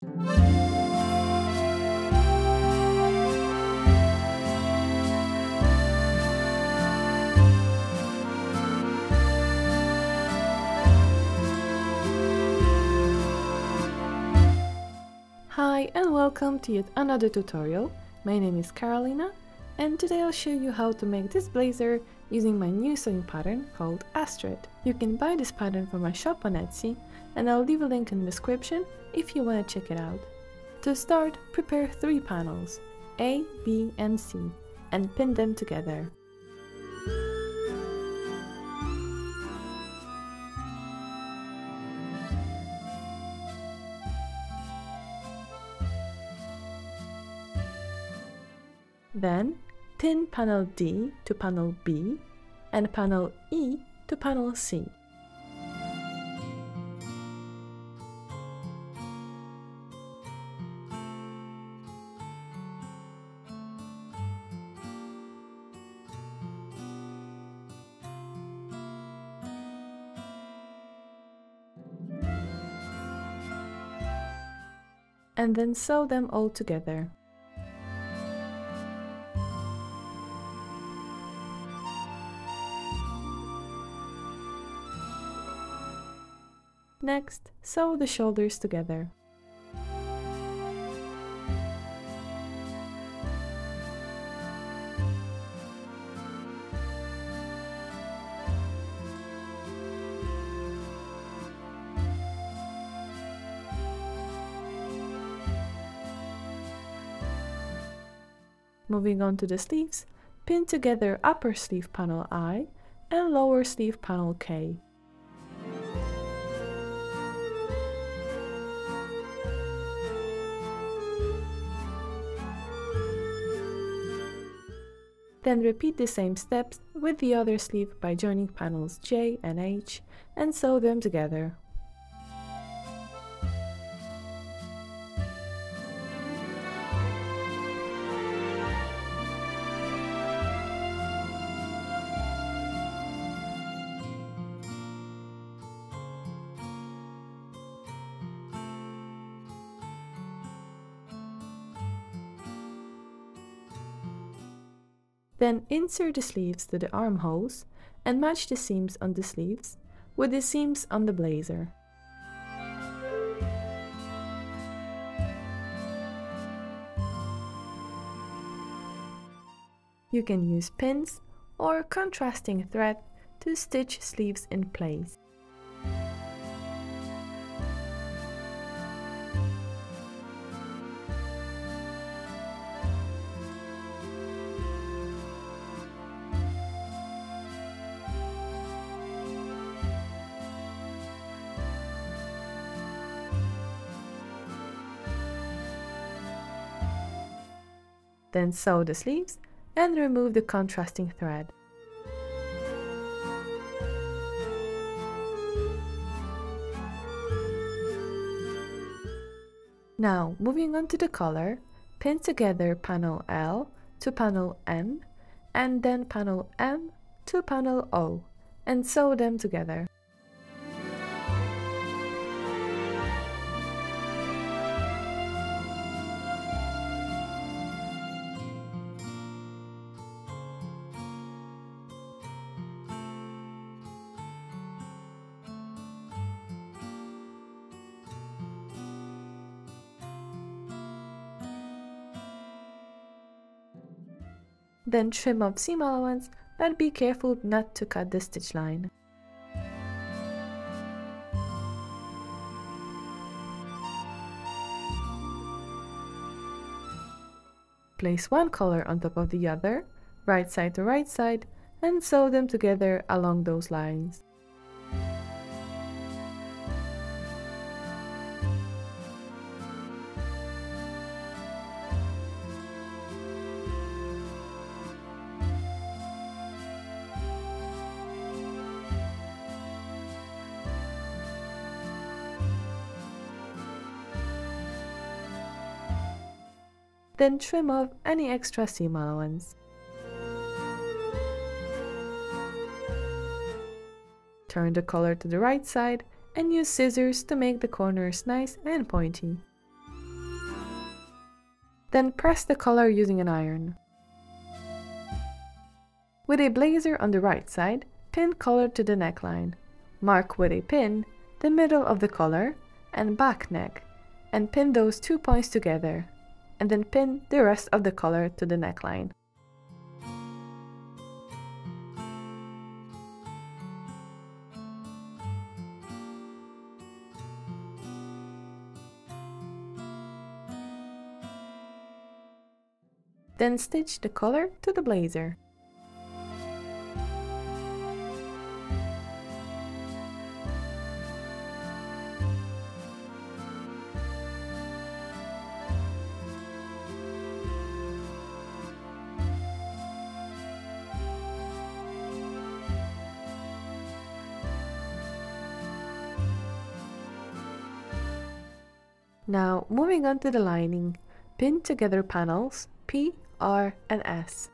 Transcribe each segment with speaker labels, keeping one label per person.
Speaker 1: Hi and welcome to yet another tutorial. My name is Carolina and today I'll show you how to make this blazer using my new sewing pattern called Astrid. You can buy this pattern from my shop on Etsy and I'll leave a link in the description if you want to check it out. To start, prepare three panels, A, B and C, and pin them together. Then pin panel D to panel B and panel E to panel C. and then sew them all together. Next, sew the shoulders together. Moving on to the sleeves, pin together upper sleeve panel I and lower sleeve panel K. Then repeat the same steps with the other sleeve by joining panels J and H and sew them together. Then insert the sleeves to the armholes and match the seams on the sleeves with the seams on the blazer. You can use pins or contrasting thread to stitch sleeves in place. Then sew the sleeves and remove the contrasting thread. Now, moving on to the collar, pin together panel L to panel N and then panel M to panel O and sew them together. Then trim off seam allowance and be careful not to cut the stitch line. Place one collar on top of the other, right side to right side, and sew them together along those lines. Then trim off any extra seam allowance. Turn the collar to the right side and use scissors to make the corners nice and pointy. Then press the collar using an iron. With a blazer on the right side, pin collar to the neckline. Mark with a pin the middle of the collar and back neck and pin those two points together and then pin the rest of the collar to the neckline. Then stitch the collar to the blazer. Moving on to the lining, pin together panels P, R and S.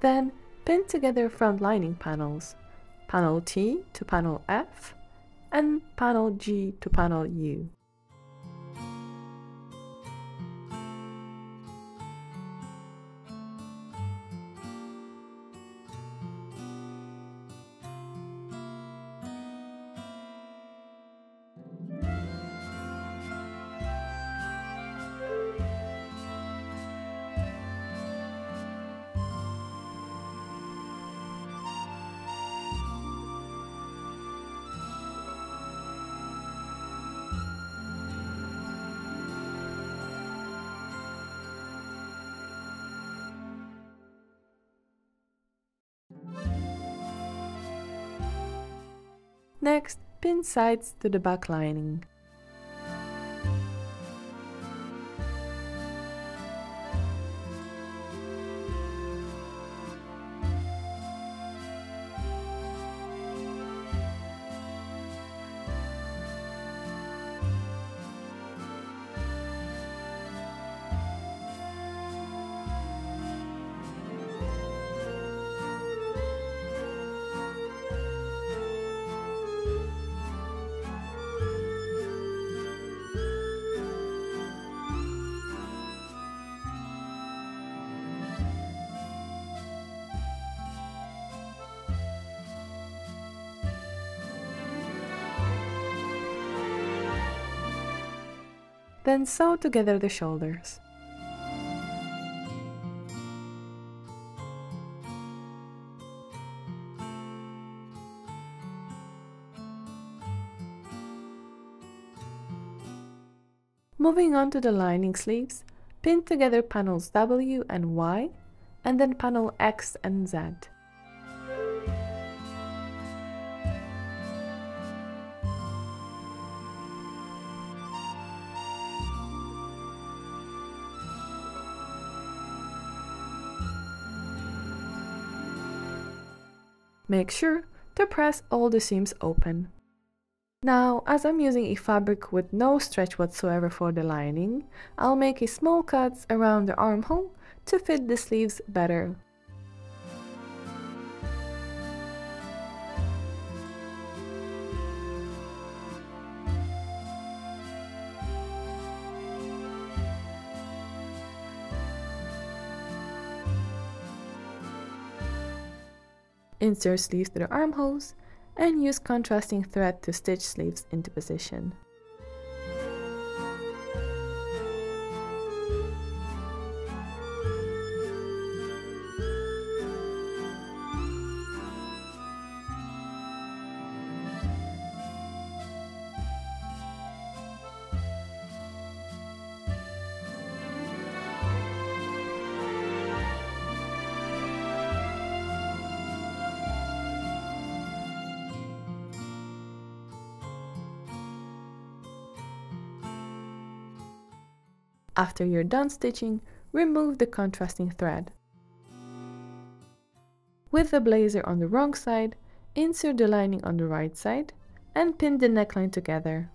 Speaker 1: Then pin together front lining panels panel T to panel F, and panel G to panel U. Next, pin sides to the back lining. Then sew together the shoulders. Moving on to the lining sleeves, pin together panels W and Y, and then panel X and Z. Make sure to press all the seams open. Now, as I'm using a fabric with no stretch whatsoever for the lining, I'll make a small cut around the armhole to fit the sleeves better. Insert sleeves through the armholes and use contrasting thread to stitch sleeves into position. After you're done stitching, remove the contrasting thread. With the blazer on the wrong side, insert the lining on the right side and pin the neckline together.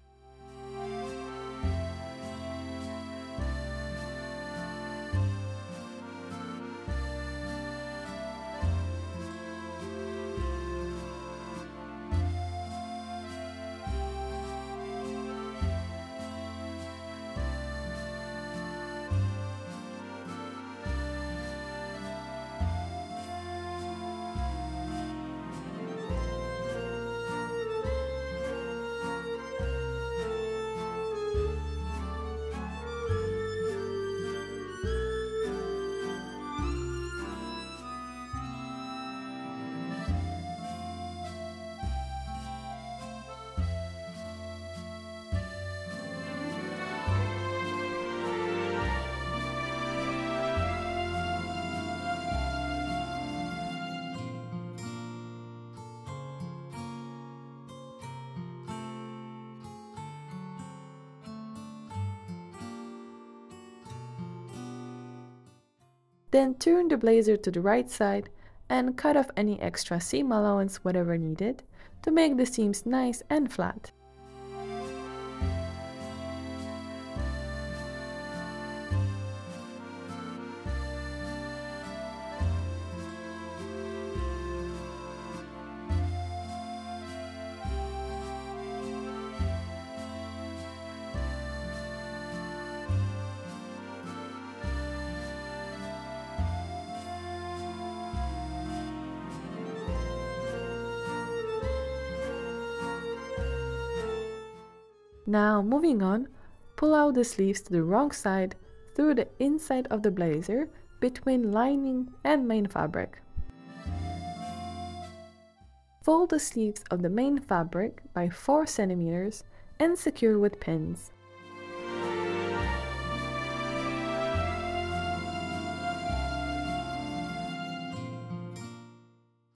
Speaker 1: Then turn the blazer to the right side and cut off any extra seam allowance whatever needed to make the seams nice and flat. Now moving on, pull out the sleeves to the wrong side through the inside of the blazer between lining and main fabric. Fold the sleeves of the main fabric by 4 cm and secure with pins.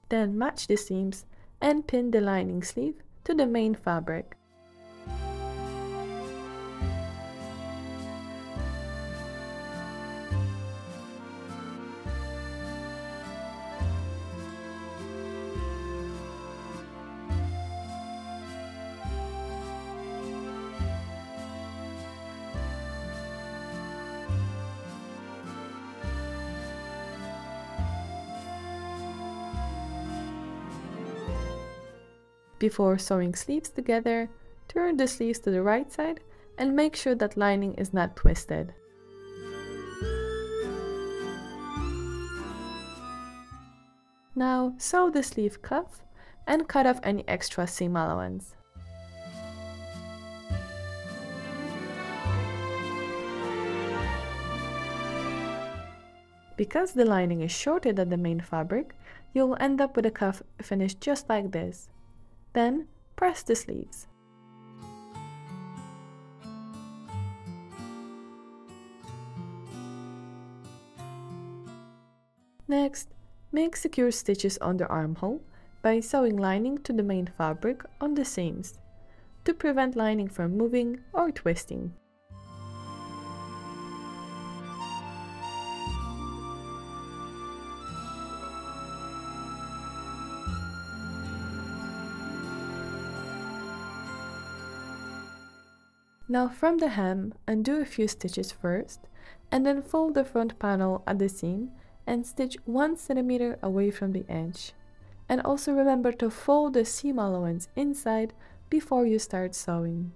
Speaker 1: Then match the seams and pin the lining sleeve to the main fabric. Before sewing sleeves together, turn the sleeves to the right side and make sure that lining is not twisted. Now sew the sleeve cuff and cut off any extra seam allowance. Because the lining is shorter than the main fabric, you will end up with a cuff finished just like this. Then press the sleeves. Next, make secure stitches on the armhole by sewing lining to the main fabric on the seams to prevent lining from moving or twisting. Now from the hem, undo a few stitches first, and then fold the front panel at the seam and stitch 1 cm away from the edge. And also remember to fold the seam allowance inside before you start sewing.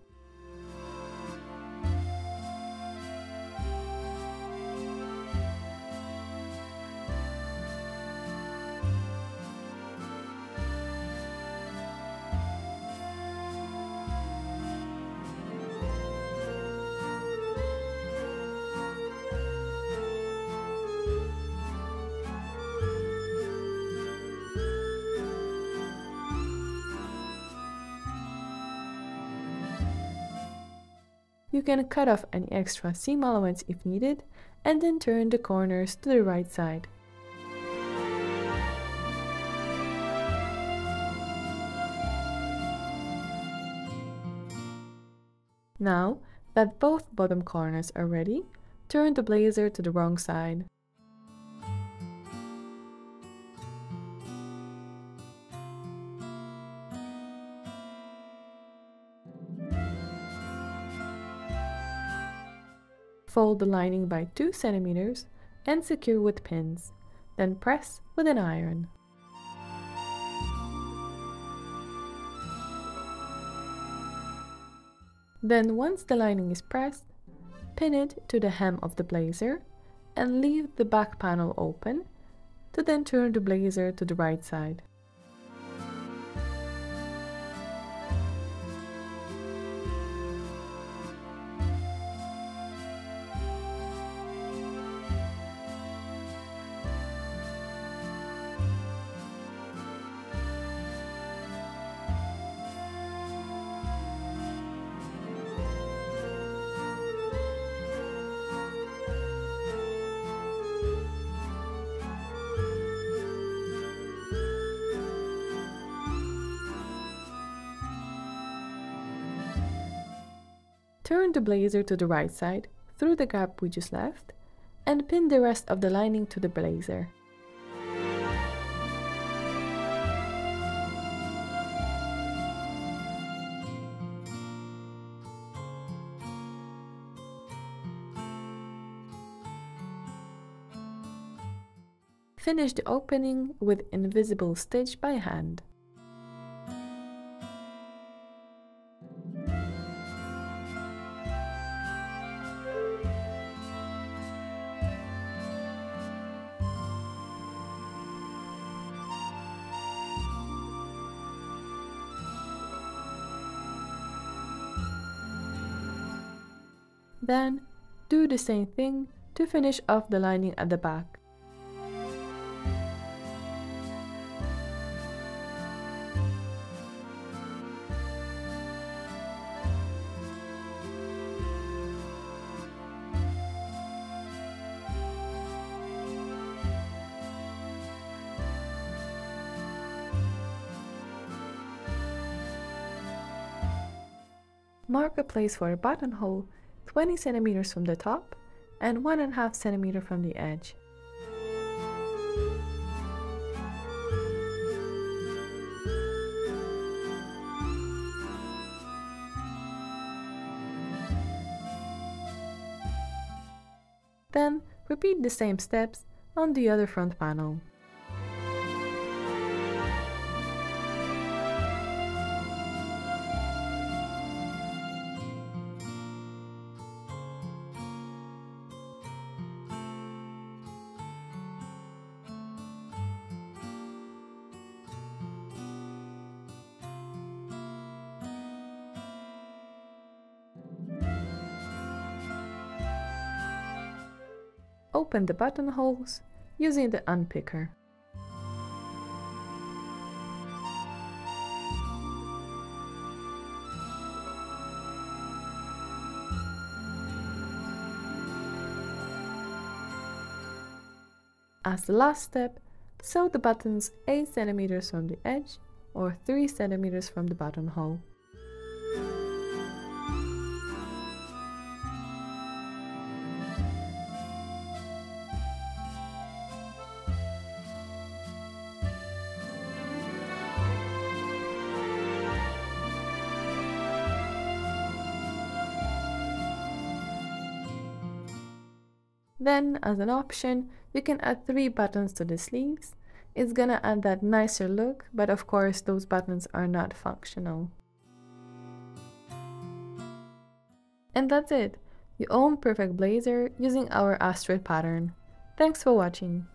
Speaker 1: Can cut off any extra seam allowance if needed and then turn the corners to the right side. Now that both bottom corners are ready, turn the blazer to the wrong side. Fold the lining by 2 cm and secure with pins, then press with an iron. Then once the lining is pressed, pin it to the hem of the blazer and leave the back panel open to then turn the blazer to the right side. Turn the blazer to the right side through the gap we just left and pin the rest of the lining to the blazer. Finish the opening with invisible stitch by hand. Then, do the same thing to finish off the lining at the back. Mark a place for a buttonhole 20 centimeters from the top and 1.5 centimeter from the edge. Then repeat the same steps on the other front panel. Open the buttonholes using the unpicker. As the last step, sew the buttons 8 cm from the edge or 3 cm from the buttonhole. Then, as an option, you can add three buttons to the sleeves. It's gonna add that nicer look, but of course those buttons are not functional. And that's it! You own perfect blazer using our Astrid pattern. Thanks for watching!